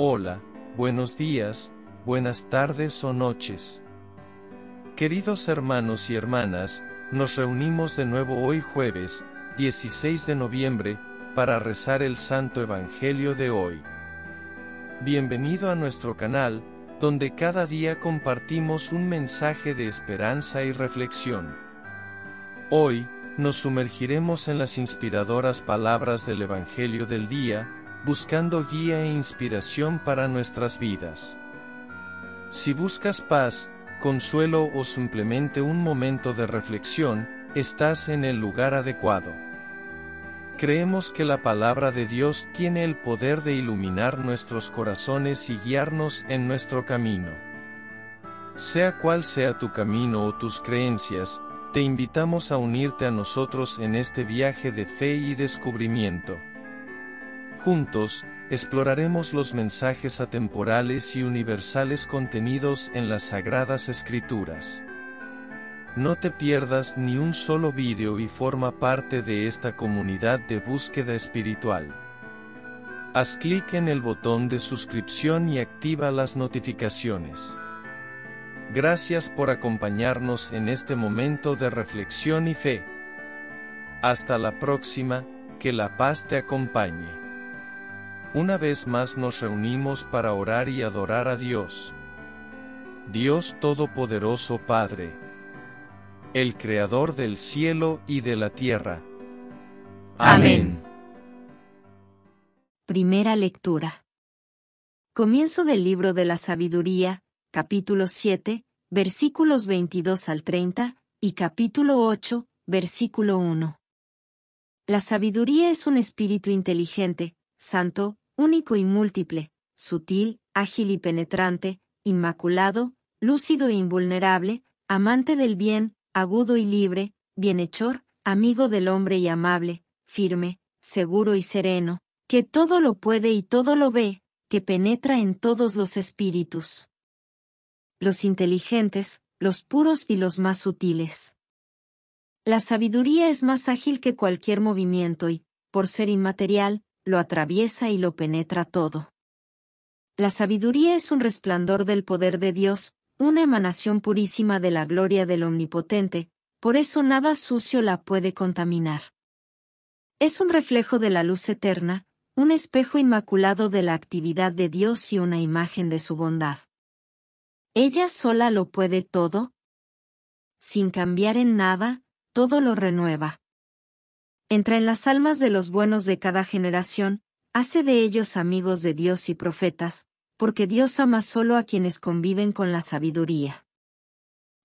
Hola, buenos días, buenas tardes o noches. Queridos hermanos y hermanas, nos reunimos de nuevo hoy jueves, 16 de noviembre, para rezar el Santo Evangelio de hoy. Bienvenido a nuestro canal, donde cada día compartimos un mensaje de esperanza y reflexión. Hoy, nos sumergiremos en las inspiradoras palabras del Evangelio del día, buscando guía e inspiración para nuestras vidas. Si buscas paz, consuelo o simplemente un momento de reflexión, estás en el lugar adecuado. Creemos que la palabra de Dios tiene el poder de iluminar nuestros corazones y guiarnos en nuestro camino. Sea cual sea tu camino o tus creencias, te invitamos a unirte a nosotros en este viaje de fe y descubrimiento. Juntos, exploraremos los mensajes atemporales y universales contenidos en las Sagradas Escrituras. No te pierdas ni un solo vídeo y forma parte de esta comunidad de búsqueda espiritual. Haz clic en el botón de suscripción y activa las notificaciones. Gracias por acompañarnos en este momento de reflexión y fe. Hasta la próxima, que la paz te acompañe. Una vez más nos reunimos para orar y adorar a Dios. Dios Todopoderoso Padre. El Creador del cielo y de la tierra. Amén. Primera lectura. Comienzo del libro de la sabiduría, capítulo 7, versículos 22 al 30, y capítulo 8, versículo 1. La sabiduría es un espíritu inteligente, santo, único y múltiple, sutil, ágil y penetrante, inmaculado, lúcido e invulnerable, amante del bien, agudo y libre, bienhechor, amigo del hombre y amable, firme, seguro y sereno, que todo lo puede y todo lo ve, que penetra en todos los espíritus. Los inteligentes, los puros y los más sutiles. La sabiduría es más ágil que cualquier movimiento y, por ser inmaterial, lo atraviesa y lo penetra todo. La sabiduría es un resplandor del poder de Dios, una emanación purísima de la gloria del Omnipotente, por eso nada sucio la puede contaminar. Es un reflejo de la luz eterna, un espejo inmaculado de la actividad de Dios y una imagen de su bondad. ¿Ella sola lo puede todo? Sin cambiar en nada, todo lo renueva entra en las almas de los buenos de cada generación, hace de ellos amigos de Dios y profetas, porque Dios ama solo a quienes conviven con la sabiduría.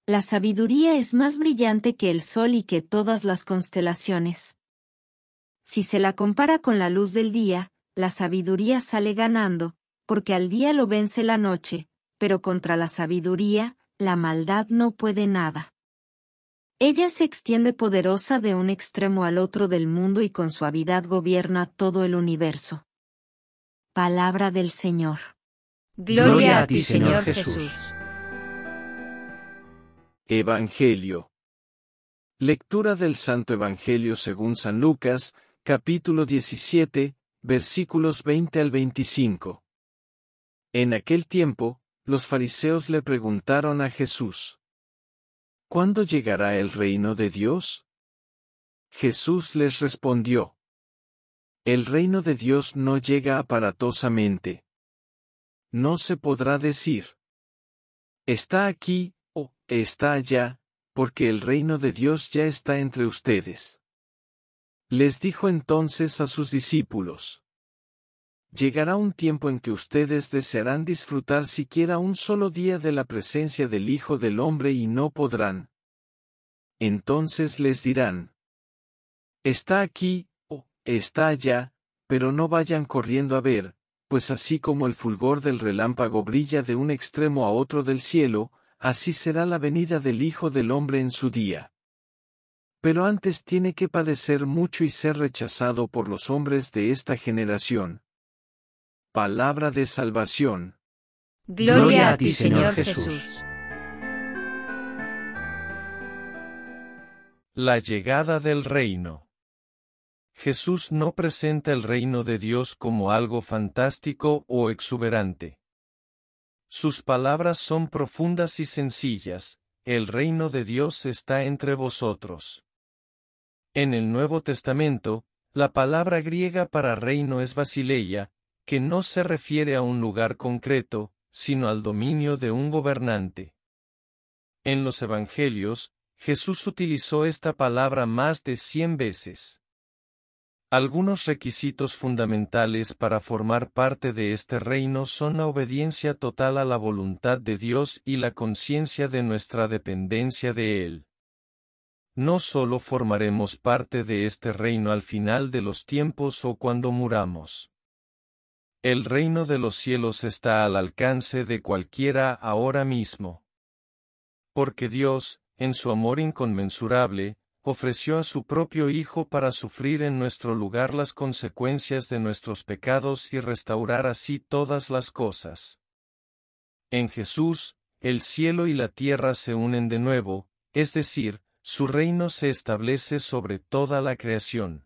La sabiduría es más brillante que el sol y que todas las constelaciones. Si se la compara con la luz del día, la sabiduría sale ganando, porque al día lo vence la noche, pero contra la sabiduría, la maldad no puede nada. Ella se extiende poderosa de un extremo al otro del mundo y con suavidad gobierna todo el universo. Palabra del Señor. Gloria a ti, Señor Jesús. Evangelio. Lectura del Santo Evangelio según San Lucas, capítulo 17, versículos 20 al 25. En aquel tiempo, los fariseos le preguntaron a Jesús, ¿Cuándo llegará el reino de Dios? Jesús les respondió. El reino de Dios no llega aparatosamente. No se podrá decir. Está aquí, o está allá, porque el reino de Dios ya está entre ustedes. Les dijo entonces a sus discípulos. Llegará un tiempo en que ustedes desearán disfrutar siquiera un solo día de la presencia del Hijo del Hombre y no podrán. Entonces les dirán, Está aquí, o está allá, pero no vayan corriendo a ver, pues así como el fulgor del relámpago brilla de un extremo a otro del cielo, así será la venida del Hijo del Hombre en su día. Pero antes tiene que padecer mucho y ser rechazado por los hombres de esta generación. Palabra de salvación. Gloria a ti, Señor Jesús. La llegada del reino. Jesús no presenta el reino de Dios como algo fantástico o exuberante. Sus palabras son profundas y sencillas, el reino de Dios está entre vosotros. En el Nuevo Testamento, la palabra griega para reino es basileia, que no se refiere a un lugar concreto, sino al dominio de un gobernante. En los Evangelios, Jesús utilizó esta palabra más de cien veces. Algunos requisitos fundamentales para formar parte de este reino son la obediencia total a la voluntad de Dios y la conciencia de nuestra dependencia de Él. No solo formaremos parte de este reino al final de los tiempos o cuando muramos. El reino de los cielos está al alcance de cualquiera ahora mismo. Porque Dios, en su amor inconmensurable, ofreció a su propio Hijo para sufrir en nuestro lugar las consecuencias de nuestros pecados y restaurar así todas las cosas. En Jesús, el cielo y la tierra se unen de nuevo, es decir, su reino se establece sobre toda la creación.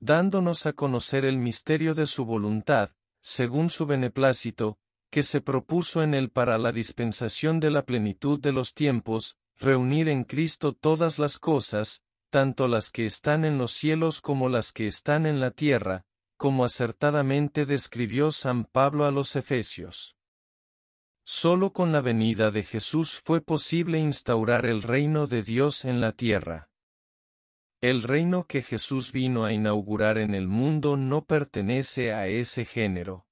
Dándonos a conocer el misterio de su voluntad, según su beneplácito, que se propuso en él para la dispensación de la plenitud de los tiempos, reunir en Cristo todas las cosas, tanto las que están en los cielos como las que están en la tierra, como acertadamente describió San Pablo a los Efesios. Solo con la venida de Jesús fue posible instaurar el reino de Dios en la tierra. El reino que Jesús vino a inaugurar en el mundo no pertenece a ese género.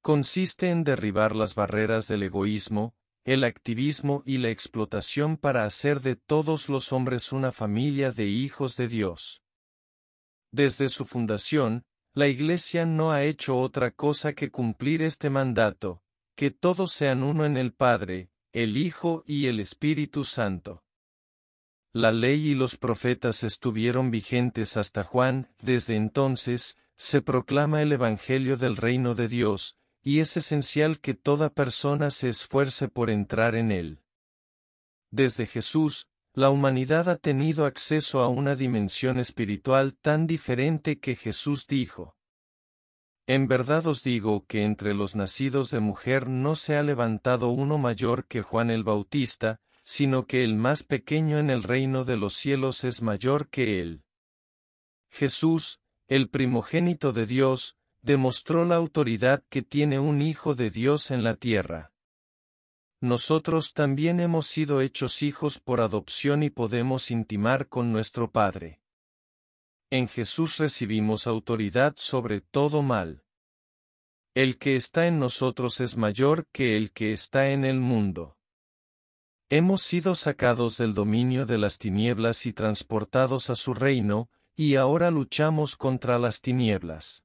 Consiste en derribar las barreras del egoísmo, el activismo y la explotación para hacer de todos los hombres una familia de hijos de Dios. Desde su fundación, la Iglesia no ha hecho otra cosa que cumplir este mandato, que todos sean uno en el Padre, el Hijo y el Espíritu Santo. La ley y los profetas estuvieron vigentes hasta Juan, desde entonces, se proclama el Evangelio del reino de Dios, y es esencial que toda persona se esfuerce por entrar en él. Desde Jesús, la humanidad ha tenido acceso a una dimensión espiritual tan diferente que Jesús dijo. En verdad os digo que entre los nacidos de mujer no se ha levantado uno mayor que Juan el Bautista, sino que el más pequeño en el reino de los cielos es mayor que él. Jesús, el primogénito de Dios, demostró la autoridad que tiene un Hijo de Dios en la tierra. Nosotros también hemos sido hechos hijos por adopción y podemos intimar con nuestro Padre. En Jesús recibimos autoridad sobre todo mal. El que está en nosotros es mayor que el que está en el mundo. Hemos sido sacados del dominio de las tinieblas y transportados a su reino, y ahora luchamos contra las tinieblas.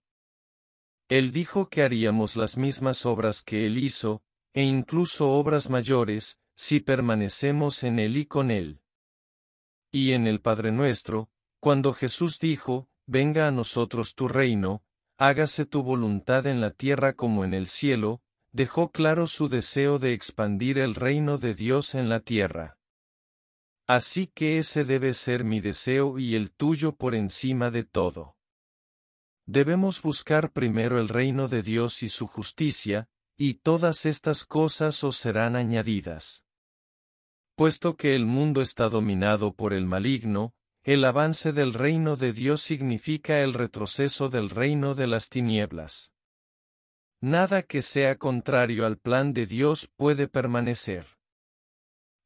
Él dijo que haríamos las mismas obras que Él hizo, e incluso obras mayores, si permanecemos en Él y con Él. Y en el Padre nuestro, cuando Jesús dijo, Venga a nosotros tu reino, hágase tu voluntad en la tierra como en el cielo, dejó claro su deseo de expandir el reino de Dios en la tierra. Así que ese debe ser mi deseo y el tuyo por encima de todo. Debemos buscar primero el reino de Dios y su justicia, y todas estas cosas os serán añadidas. Puesto que el mundo está dominado por el maligno, el avance del reino de Dios significa el retroceso del reino de las tinieblas. Nada que sea contrario al plan de Dios puede permanecer.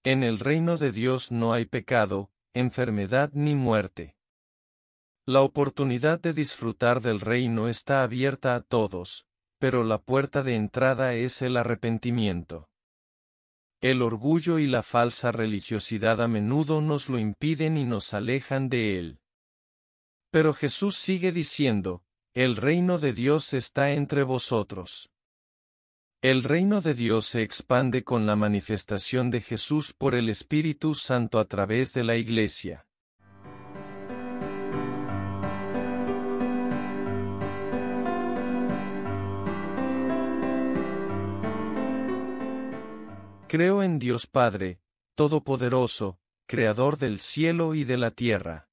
En el reino de Dios no hay pecado, enfermedad ni muerte. La oportunidad de disfrutar del reino está abierta a todos, pero la puerta de entrada es el arrepentimiento. El orgullo y la falsa religiosidad a menudo nos lo impiden y nos alejan de él. Pero Jesús sigue diciendo, el reino de Dios está entre vosotros. El reino de Dios se expande con la manifestación de Jesús por el Espíritu Santo a través de la Iglesia. Creo en Dios Padre, Todopoderoso, Creador del cielo y de la tierra.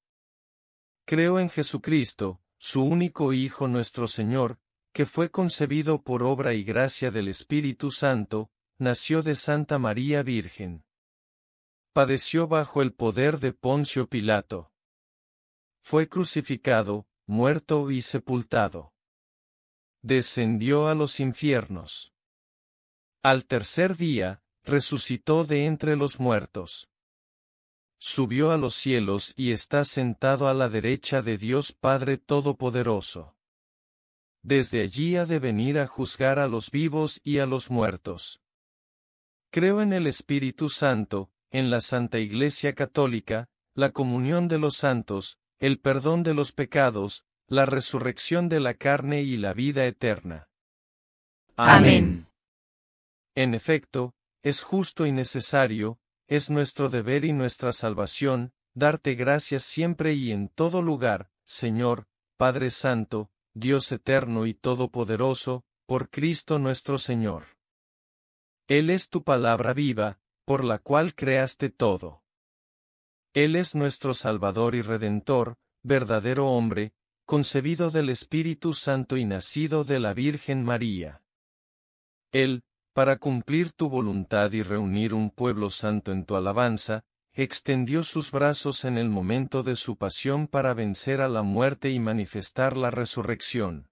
Creo en Jesucristo, su único Hijo nuestro Señor, que fue concebido por obra y gracia del Espíritu Santo, nació de Santa María Virgen. Padeció bajo el poder de Poncio Pilato. Fue crucificado, muerto y sepultado. Descendió a los infiernos. Al tercer día, resucitó de entre los muertos. Subió a los cielos y está sentado a la derecha de Dios Padre Todopoderoso. Desde allí ha de venir a juzgar a los vivos y a los muertos. Creo en el Espíritu Santo, en la Santa Iglesia Católica, la comunión de los santos, el perdón de los pecados, la resurrección de la carne y la vida eterna. Amén. En efecto, es justo y necesario, es nuestro deber y nuestra salvación, darte gracias siempre y en todo lugar, Señor, Padre Santo, Dios eterno y todopoderoso, por Cristo nuestro Señor. Él es tu palabra viva, por la cual creaste todo. Él es nuestro Salvador y Redentor, verdadero hombre, concebido del Espíritu Santo y nacido de la Virgen María. Él, para cumplir tu voluntad y reunir un pueblo santo en tu alabanza, extendió sus brazos en el momento de su pasión para vencer a la muerte y manifestar la resurrección.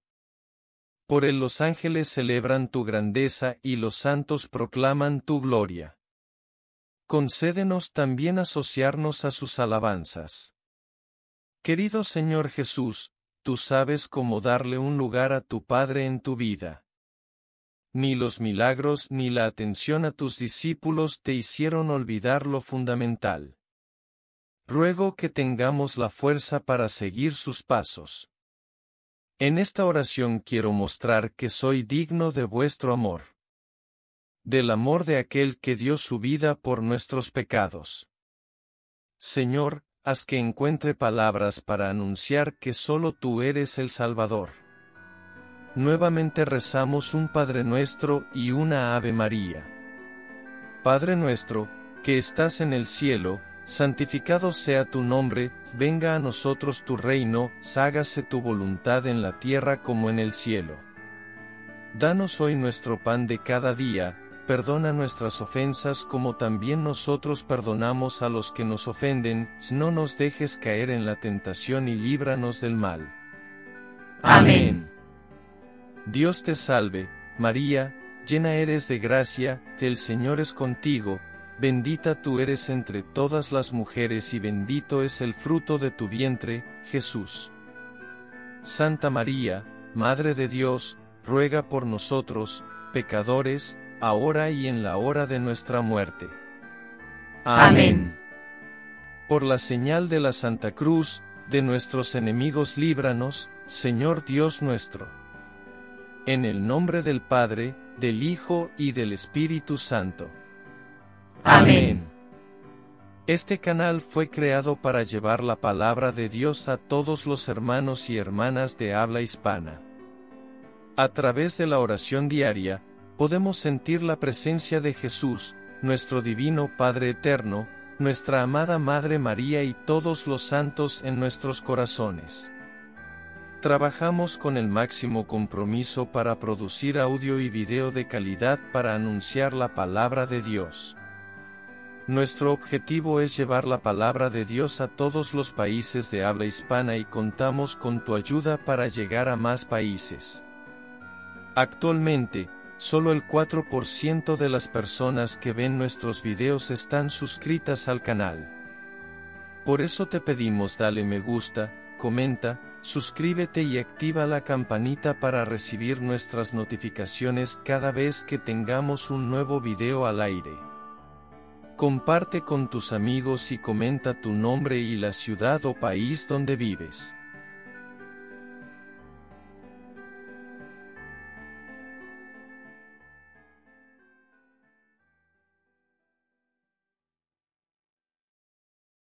Por él los ángeles celebran tu grandeza y los santos proclaman tu gloria. Concédenos también asociarnos a sus alabanzas. Querido Señor Jesús, tú sabes cómo darle un lugar a tu Padre en tu vida. Ni los milagros ni la atención a tus discípulos te hicieron olvidar lo fundamental. Ruego que tengamos la fuerza para seguir sus pasos. En esta oración quiero mostrar que soy digno de vuestro amor. Del amor de aquel que dio su vida por nuestros pecados. Señor, haz que encuentre palabras para anunciar que solo tú eres el Salvador. Nuevamente rezamos un Padre nuestro y una Ave María. Padre nuestro, que estás en el cielo, santificado sea tu nombre, venga a nosotros tu reino, hágase tu voluntad en la tierra como en el cielo. Danos hoy nuestro pan de cada día, perdona nuestras ofensas como también nosotros perdonamos a los que nos ofenden, no nos dejes caer en la tentación y líbranos del mal. Amén. Dios te salve, María, llena eres de gracia, que el Señor es contigo, bendita tú eres entre todas las mujeres y bendito es el fruto de tu vientre, Jesús. Santa María, Madre de Dios, ruega por nosotros, pecadores, ahora y en la hora de nuestra muerte. Amén. Por la señal de la Santa Cruz, de nuestros enemigos líbranos, Señor Dios nuestro. En el nombre del Padre, del Hijo y del Espíritu Santo. Amén. Este canal fue creado para llevar la palabra de Dios a todos los hermanos y hermanas de habla hispana. A través de la oración diaria, podemos sentir la presencia de Jesús, nuestro divino Padre Eterno, nuestra amada Madre María y todos los santos en nuestros corazones. Trabajamos con el máximo compromiso para producir audio y video de calidad para anunciar la palabra de Dios. Nuestro objetivo es llevar la palabra de Dios a todos los países de habla hispana y contamos con tu ayuda para llegar a más países. Actualmente, solo el 4% de las personas que ven nuestros videos están suscritas al canal. Por eso te pedimos dale me gusta, comenta, suscríbete y activa la campanita para recibir nuestras notificaciones cada vez que tengamos un nuevo video al aire. Comparte con tus amigos y comenta tu nombre y la ciudad o país donde vives.